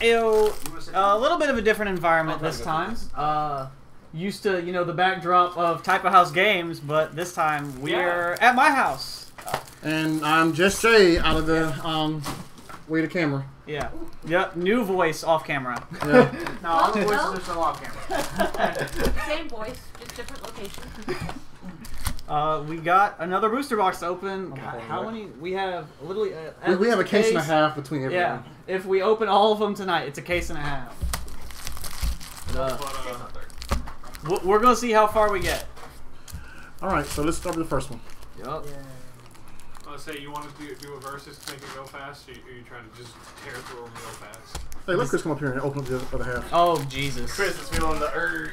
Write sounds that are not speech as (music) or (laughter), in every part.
Ew, a little bit of a different environment this time. Uh, used to, you know, the backdrop of Typo House games, but this time we're at my house. And I'm just Jay out of the um, way to camera. Yeah. Yep. New voice off camera. Yeah. (laughs) No, all the voices are still off camera. (laughs) Same voice, just different location. (laughs) Uh, we got another booster box to open. God, how many? We have literally. Uh, we, we have a least case and a half between everyone. Yeah. If we open all of them tonight, it's a case and a half. Uh, But, uh, we're gonna see how far we get. All right, so let's start with the first one. Yup. I was say you want to do, do a versus to make it go fast, or you, are you trying to just tear through them real fast? Hey, let Chris come up here and open up the other half. Oh Jesus. Chris is feeling the urge.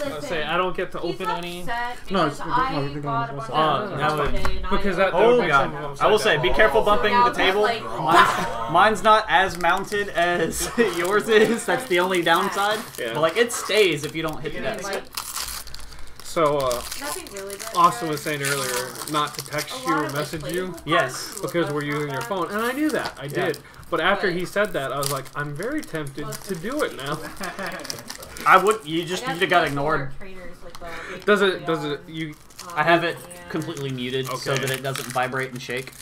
I say I don't get to open any No, because it's- I we're bought a bunch of Oh, that would- today and I because that- don't Oh Make god. them I will say, be careful bumping now the table. like- Mine's, mine's not as mounted as (laughs) yours is. That's the only downside. Yeah. But like it stays if you don't hit the Like. So uh, really Austin was saying earlier not to text you or message you Yes. because we're using your phone, and I knew that. I Yeah. did. But after But- he said that, I was like, I'm very tempted to do it (laughs) now. I would. You just got you got ignored. trainers, like, the Does it? Does it? You, um, I have it and- completely muted so that it doesn't vibrate and shake.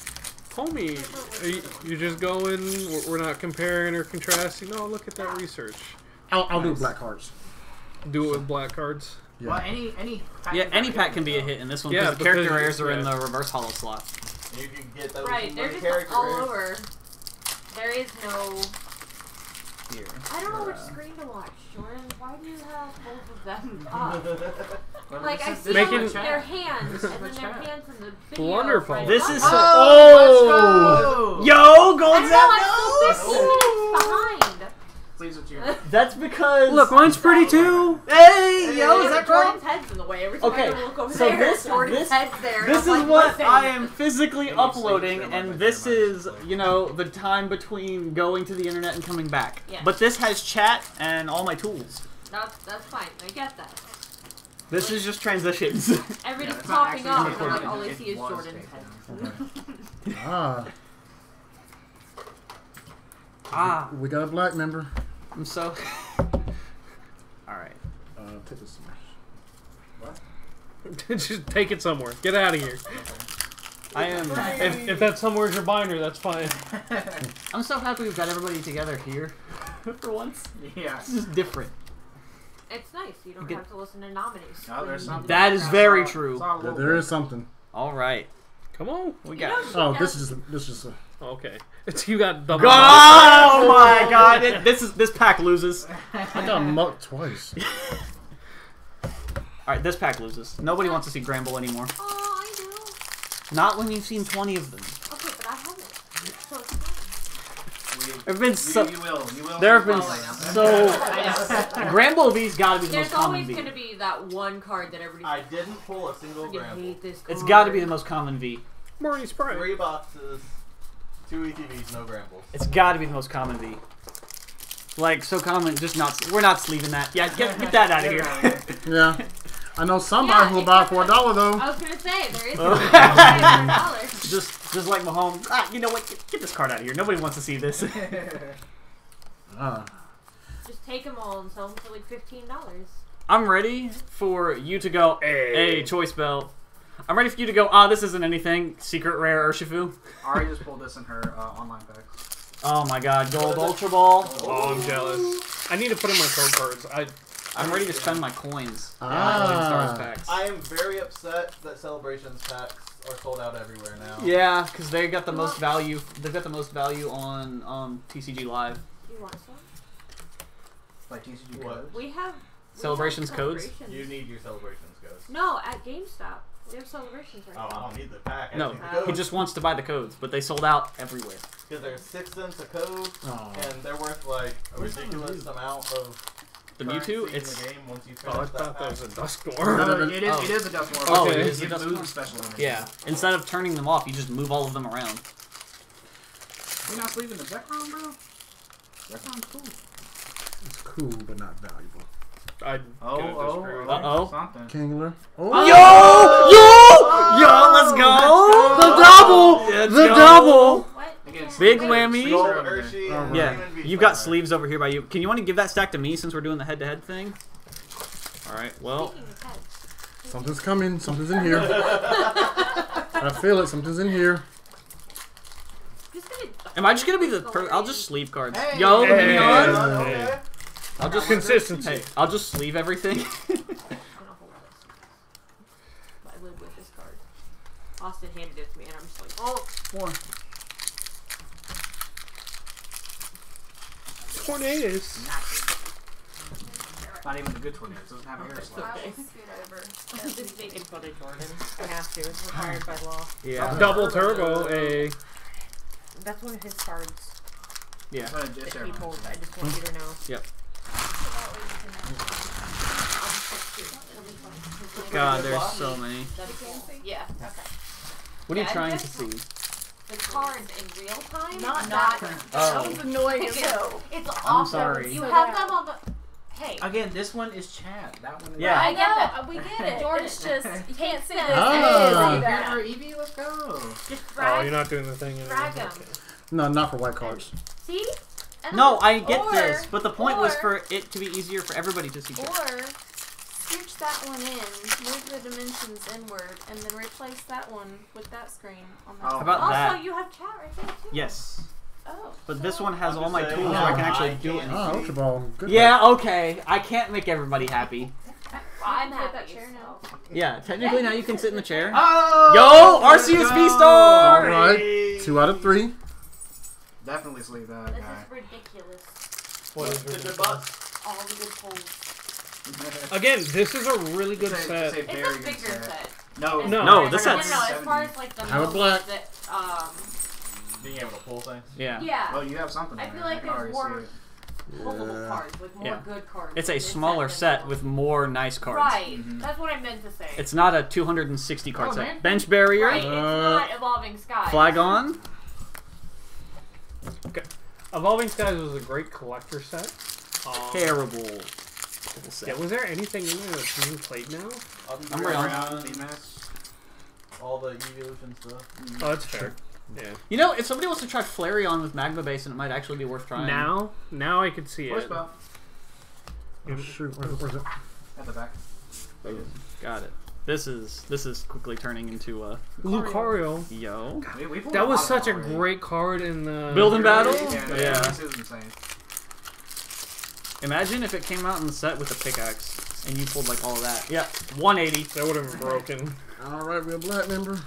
homie, are you, you just going? We're- We're not comparing or contrasting. No, look at that research. I'll, I'll do black cards. Do it with black cards. Well, any any pack Yeah, any pack can be a hit in this one Yeah, because the character because- rares are in the reverse hollow slot. You can get those Right, they're the just character all rares. over. There is no. Here. I don't know which Uh, screen to watch, Jordan. Why do you have both of them (laughs) up? Well, Like I is- see Making- them, their hands, and then (laughs) their chat. hands in the video. Wonderful. right This above is so- Oh! Oh! Yo, I gold don't know, I'm still 15 Oh. minutes behind. Please with you. (laughs) That's because. Look, mine's pretty too. Hey, yo, is that Jordan's right? head's in the way. Every time Okay, I look over so there, this- Jordan's this- head's there. This is I'm like, what listen. I am physically Can uploading, and this is, you know, the time between going to the internet and coming back. Yeah. But this has chat and all my tools. That's, that's fine. I get that. This is just transitions. (laughs) (laughs) Everybody's it's not popping up, and like, all I see is Jordan's taken. head. Ah, ah, we got a black member. I'm so. (laughs) Alright. Uh, take this. What? (laughs) Just take it somewhere. Get out of here. I am. If, if that somewhere's your binder, that's fine. (laughs) I'm so happy we've got everybody together here for once. Yeah. This is different. It's nice. You don't Get- have to listen to nominees. No, there's something. That is very saw- true. saw a There, little there bit. is something. Alright. Come on. We You got. know, she Oh, this is just this is just a. Okay. It's you got double. Oh my god! It- this is this pack loses. I got mucked twice. (laughs) Alright, this pack loses. Nobody wants to see Gramble anymore. Oh, I do. Not when you've seen 20 of them. Okay, but I haven't. So it's fine. There have been you- so. You will. You will. There have been so. (laughs) Gramble V's gotta be the There's most common always going to be that one card that everybody. I didn't pull a single like, I Gramble. hate this card. It's gotta be the most common V. Marty Sprite. Three boxes, two ETBs, no Grambles. It's gotta be the most common V. Like, so common, just not. We're not sleeving that. Yeah, get, get that out of here. (laughs) Yeah. I know somebody Yeah, who'll buy it for a dollar though. I was going to say, there is Oh. a dollar. just just like Mahomes. Ah, you know what? Get, get this card out of here. Nobody wants to see this. (laughs) (laughs) Ah. Just take them all and sell them for like $15. I'm ready for you to go, a hey, choice belt. I'm ready for you to go, ah, this isn't anything. Secret rare Urshifu. Ari just pulled this in her uh, online packs. Oh my god, gold Ultra Ball. Oh, I'm jealous. I need to put in my code cards. I I'm ready to spend my coins. Ah. Golden Stars packs. I am very upset that Celebrations packs are sold out everywhere now. Yeah, because they got the most value. They've got the most value on um, TCG Live. You want some? Like TCG What? codes. We have... we Celebrations have codes? You need your Celebrations codes. No, at GameStop. We have celebrations right Oh, now. I don't need the pack. I No, need the Uh, he just wants to buy the codes, but they sold out everywhere. Because they're six cents a code, Oh. and they're worth like a ridiculous amount of The currency Mewtwo, in it's the game once you finish oh, I thought that pack. was a dusk (laughs) No, door. no, it is. Oh. It is a dust Oh, war. it Okay. is a Give dust war. special. in yeah. Instead of turning them off, you just move all of them around. We not leaving the Zekrom, bro. Zekrom's cool. It's cool but not valuable. I Oh, get it oh, destroyed. oh, Uh-oh. something. Kingler. Oh. Yo! Yo, yo, let's go! The double! Let's the go. double! What? Again, Yeah. Big whammy. Gold, Sure. Hershey, oh, and Yeah, you've got sleeves over here by you. Can you want to give that stack to me since we're doing the head-to-head thing? All right. Well, Speaking of heads, Something's coming. Something's in here. I feel it. Something's in here. am I just gonna be the? Per- I'll just sleeve cards. Yo, Hey. hey. Yeah, on. okay. I'll just Consistency. Hey, I'll just sleeve everything. (laughs) I'm gonna hold this. But I live with this card. Austin handed it to me, and I'm just like, oh, More. Tornadoes. Not even the good tornadoes. Doesn't have air it's slide. okay. scoot over. Just making fun of Jordan. I have to. It's required by law. Yeah. Double turbo, a. That's one of his cards Yeah. I just that he pulled. I just want you to know. Yep. God, there's so many. Yeah. cool. Yeah. What are you trying to see? The cards in real time. Not not. that. Oh. That was annoying as hell. It's I'm sorry. You have bad. them on the. Hey. Again, this one is Chad. That one is Yeah. I get that. know, We get (laughs) it. Jordan- It's just (laughs) you can't see this. Oh, see ah. that. or Evie, let's go. Just Oh, you're not doing the thing anymore. drag 'em. Okay. No, not for white cards. See? And No, I get Or- this, but the point was for it to be easier for everybody to see. Or scooch that one in, move the dimensions inward, and then replace that one with that screen on that. Oh. side. About also, that. you have chat right there too. Yes, Oh. but this one has all my just tools saying, where I can I actually do it. can't Ah, see. Ultra Ball. Good. Yeah, okay. I can't make everybody happy. I'm Put happy. that chair now. Yeah, technically now you can sit in the chair. Oh! Yo, let's Arceus. Star! Alright. Two out of three. Definitely sleep that This guy. is ridiculous. What is Did your it? butt? All the good pulls. Again, this is a really good It's a- set. it's a It's very a good bigger set. set. No, No. No, As this far as- set's- no, as far as like the Have a black. that um Being able to pull things. Yeah. yeah. Well, you have something. I in feel there. like can there's already more- see it. pullable Yeah. cards with more Yeah. good cards. It's a smaller set with more nice cards. Right. Mhm. That's what I meant to say. It's not a 260 card Oh, set. man. Bench barrier, right. It's Uh, not evolving sky. flag on. Evolving Skies was a great collector set. Um, Terrible. Pull Yeah, was there anything in there that's being played now? I'm real. Around, VMAX. All the evolution stuff. Oh, that's fair. Yeah. You know, if somebody wants to try Flareon with Magma Basin, it might actually be worth trying. Now, now I could see Voice it. spell. Oh, shoot. Where, where's it? At the back. Oh, got it. This is this is quickly turning into a Lucario. yo. God, we, we That was lot of such a great card in the Building battle? Yeah, Yeah. This is insane. Imagine if it came out in the set with a pickaxe and you pulled like all of that. Yeah, 180. That would have been broken. Alright, we're a black member.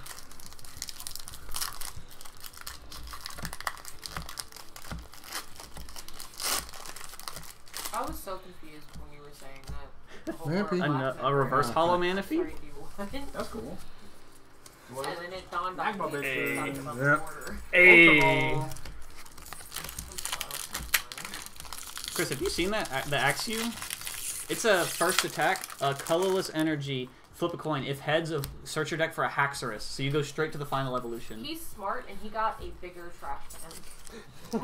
I was so confused when you were saying that. the whole A, last a reverse time. hollow Manaphy? Sorry, you? That's cool. What And then it dawned on me. Bitch it was is- talking about Yeah. the order. Hey. Ultra Ball. Chris, have you seen that a- the Axew? It's a first attack, a colorless energy. Flip a coin. If heads of search your deck for a Haxorus, so you go straight to the final evolution. He's smart and he got a bigger trash can. (laughs)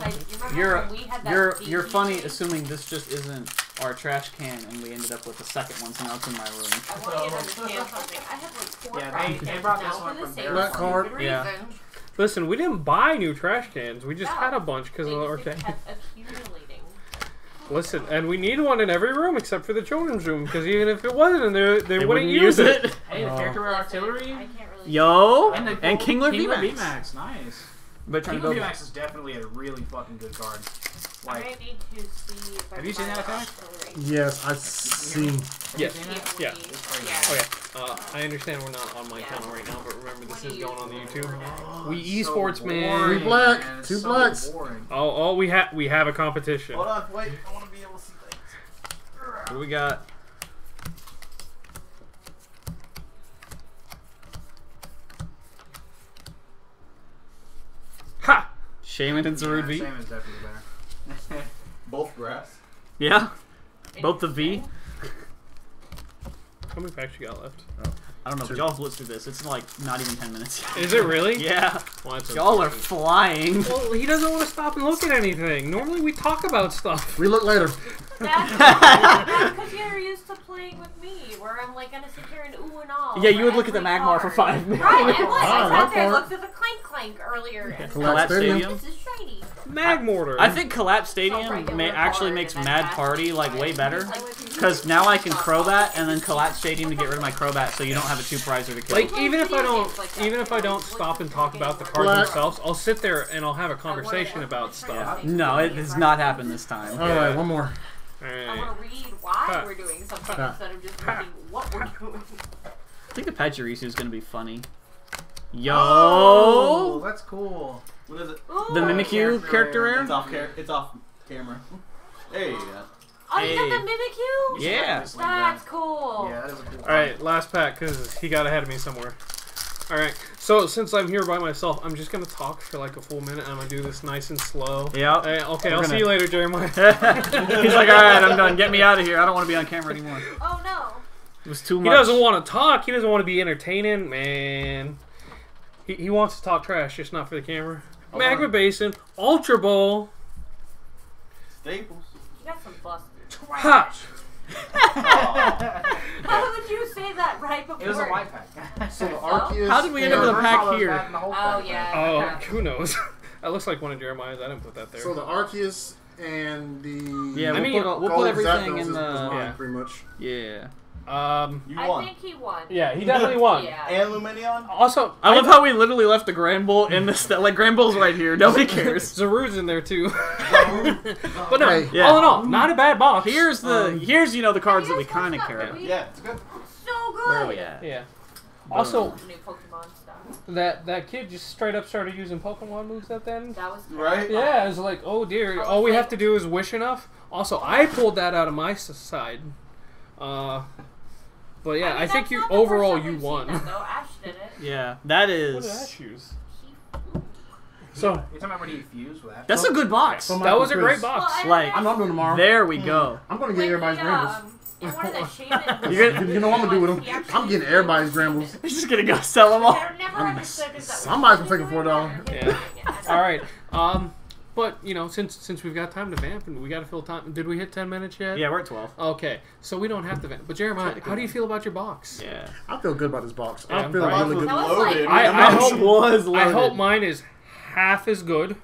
Like, you you're when we had that you're you're funny, thing? assuming this just isn't our trash can, and we ended up with the second one, so now it's in my room. I want to understand something. I have like four Yeah, trash they- they cans brought now this one for the from same their card. Yeah. Listen, we didn't buy new trash cans. We just No. had a bunch because of our just thing. Kept accumulating. Listen, and we need one in every room except for the children's room because even if it wasn't in there, they, They wouldn't, use it. Hey, the Oh. character rare artillery. I can't really Yo, And, the and Kingler Kingler VMAX. VMAX. Nice. But trying to Kingler build. VMAX is definitely a really fucking good card. Like, might need to see if I Have you seen that an attack? artillery. Yes, I've seen. have Yeah. seen that? Yeah. really- It's crazy. yeah. Okay, uh, I understand we're not on my Yeah. channel right now, but remember this is going on the YouTube. Oh, We it's so esports, man. boring, We black, man. Two so blacks. boring. Oh, oh, we have we have a competition. Hold on, wait. I want to be able to see things. What do we got? Ha! Shaymin and Zarude Yeah, V. Shaymin's definitely better. (laughs) Both grass. Yeah, both the V. How many packs you got left? Oh, I don't know, but y'all have looked through this. It's like not even 10 minutes. (laughs) Is it really? yeah. Well, (laughs) Y'all are flying. Well, he doesn't want to stop and look at anything. Normally we talk about stuff. We look later. That's because you're used to playing with me, where I'm like gonna sit here and ooh and all. Yeah, you would look at the every Magmar for five minutes. Right, I would. Ah, I sat there and looked at the Clank Clank earlier. And Collapse Stadium. Stadium. this is shiny. Magmortar. I think Collapse Stadium regular may actually makes Mad Party like way better. Because now I can Crobat and then (laughs) Collapse Stadium to get rid of my Crobat, so you don't have a two prizer to kill. Like even if I don't, even if I don't stop and talk about the cards Black. themselves, I'll sit there and I'll have a conversation about stuff. no, it has not happened this time. All right, one more. I Alright. Want why we're doing something Ha. instead of just reading what we're doing. I think the Pachirisu is gonna be funny. Yo, Oh, that's cool. What is it? Ooh. the Mimikyu character It's rare. off, car- it's off camera. There you go. Oh, you got the Mimikyu? Yeah. That's cool. Yeah, that is a cool. All right, last pack because he got ahead of me somewhere. All right, so since I'm here by myself, I'm just gonna talk for like a full minute. and I'm gonna do this nice and slow. Yeah. Hey, okay, We're I'll gonna- see you later, Jeremiah. (laughs) (laughs) He's like, all right, I'm done. Get me out of here. I don't want to be on camera anymore. Oh no. It was too much. He doesn't want to talk. He doesn't want to be entertaining, man. He, he wants to talk trash, just not for the camera. Oh, Magma Basin, Ultra Ball. Staples. You got some bust. Ha! Aw. How would you say that right before? It was a white pack. So the Arceus. How did we end up with a pack here? bad in the whole Oh yeah. Oh, okay. who knows? (laughs) that looks like one of Jeremiah's. I didn't put that there. So the Arceus and the. Yeah, I we'll mean, put, we'll put everything in is- is the. mine, Yeah. pretty much. Yeah. Um, You I think he won. yeah, he definitely won. Yeah. And Lumineon? Also, I love how we literally left the Grand Bull in the st- like Grand Bull's right here. Nobody (laughs) cares. Zaru's in there too. (laughs) but no, Hey. Yeah. all in all, not a bad box. Here's the Um, here's you know the cards that we kind of what's care about. Yeah, it's good. So good. Where are we at? yeah. Also, New Pokemon stuff. that that kid just straight up started using Pokemon moves at the end. That was Right? Yeah, it was like, oh dear, all we have to do is wish enough. Also, I pulled that out of my s- side. Uh, but yeah, I, mean, think you not the first overall you won. That, though. Ash did it. (laughs) Yeah, that What did. Ash use? So You're talking about when he fused with that? That's a good box. So that was a great box. Well, Like- I'm not doing tomorrow. There we go. I'm gonna When get everybody's the, Grambles. um, in one of the Shaymin- You're gonna- You know what I'm gonna do with He them? I'm getting used everybody's it. Grambles. He's (laughs) just gonna go sell them all. I never understood is that somebody's gonna take a $4. Yeah. all right. Um, but you know, since since we've got time to vamp and we got to fill time. Did we hit ten minutes yet? Yeah, we're at twelve. Okay, so we don't have to vamp. But Jeremiah, how do you feel about your box? Yeah. I feel good about this box. Yeah, I feel right. really good. Was loaded. I- I'm I hope- sure. was I hope mine is half as good.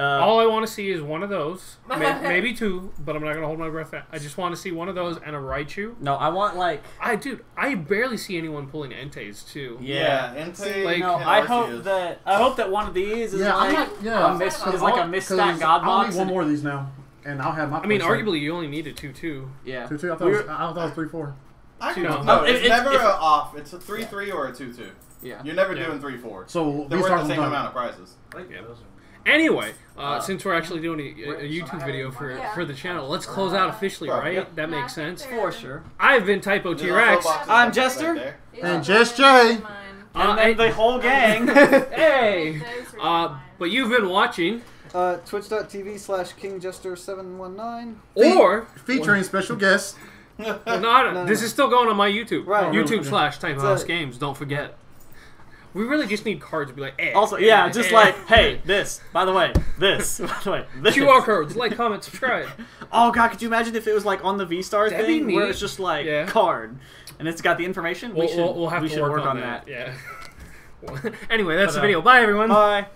Uh, All I want to see is one of those, (laughs) may- maybe two, but I'm not gonna hold my breath. I just want to see one of those and a Raichu. no, I want like. I dude, I barely see anyone pulling Entei's too. Yeah. Yeah, Entei uh, No, I hope that I hope that one of these is Yeah, like not. Yeah, a mis- Because is like a I'll- misstacked 'cause god I'll box. need one more of these now, and I'll have my. I mean, place set. arguably, you only needed two, too. Yeah. Two two. I thought, We it was, I thought it was three four. I can, No. no, it's if- never if- a off. It's a 3 3 or a 2 2. Yeah. You're never Yeah. doing 3 4. So They're worth the same amount of prizes. Yeah. Anyway, uh, Uh, since we're actually doing a, a YouTube video for Yeah. for the channel, let's close out officially, Right, right? yep. That Yeah, makes I sense. For sure. I've been Typo T Rex. I'm Jester. there. And Just Jay. Mine. Uh, And then the whole (laughs) gang. hey, uh, but you've been watching, Uh, Twitch.tv slash KingJester719. or Featuring special guests. (laughs) not. No, This no. is still going on my YouTube. Right. YouTube slash Typo It's House Games. Don't forget. We really just need cards to be like, eh, also, eh, yeah, just eh. like, hey, (laughs) this. By the way, this. (laughs) By the way, this. QR codes, like, comment, subscribe. (laughs) Oh god, could you imagine if it was like on the V Star That'd be thing where it's just like Yeah. card and it's got the information? We'll, we should, we'll, we'll have we to should work, on, that. Yeah. anyway, that's But, the uh, video. Bye, everyone. Bye.